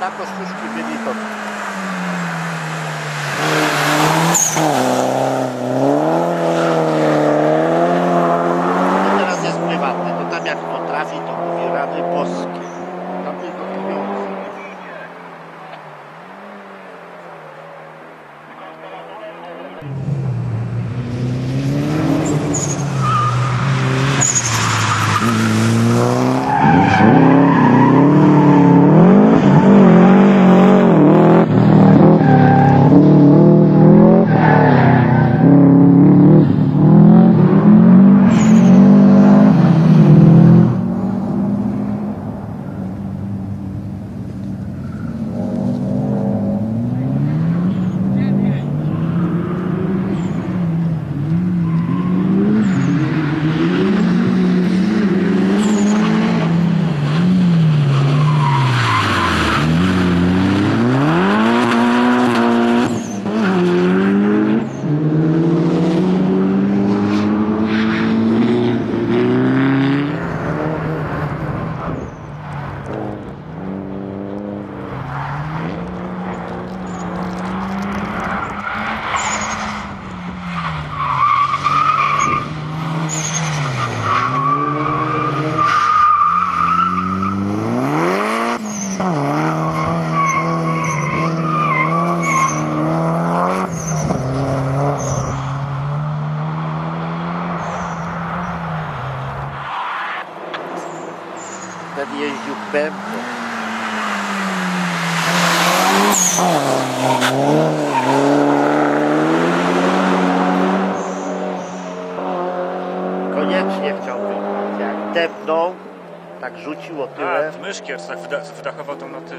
na kościuszki mieli to. Teraz jest prywatny, to tam jak to trafi, to mówi rady boskie. Tam tylko pieniądze. Mm-hmm. Jeździł pewno. Koniecznie wyjechać. Jak tepnął, tak rzuciło A, tyłem. myszkier tak wyda wydachował to na ty.